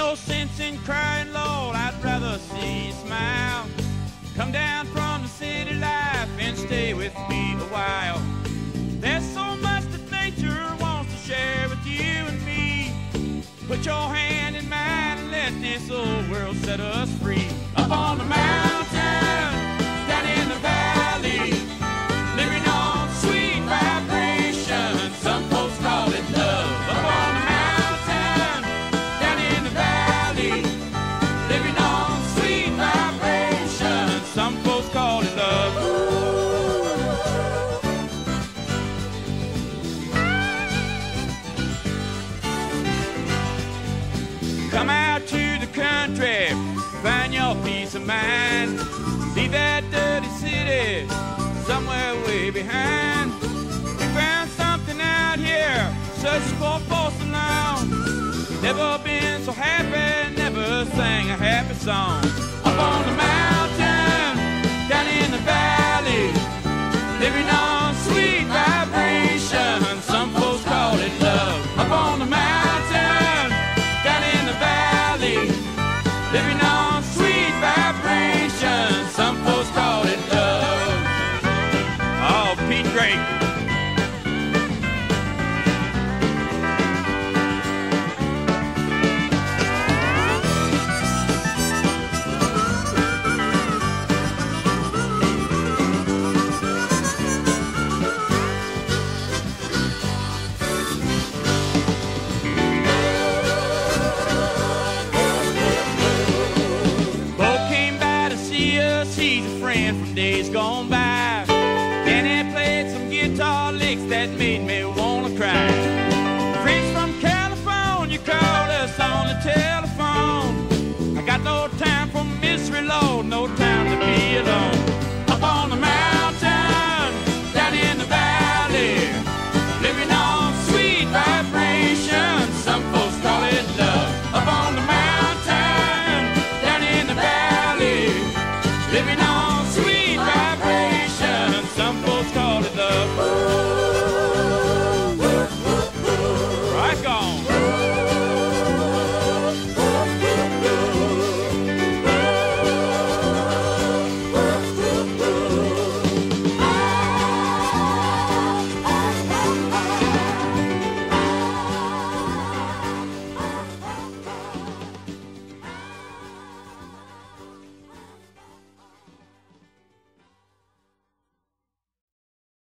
no sense in crying, Lord, I'd rather see you smile. Come down from the city life and stay with me a while. There's so much that nature wants to share with you and me. Put your hand in mine and let this old world set us free. Come out to the country, find your peace of mind. Leave that dirty city somewhere way behind. We found something out here, searching for for so long. Never been so happy, never sang a happy song. Up on the mountain, living on sweet vibrations. Some folks call it love. Oh, Pete Drake. Days gone by. He played some guitar licks that made me wanna cry. Friends from California called us on the telephone. I got no time for misery, Lord, no time to be alone. Up on the mountain, down in the valley, living on sweet vibrations. Some folks call it love. Up on the mountain, down in the valley, living on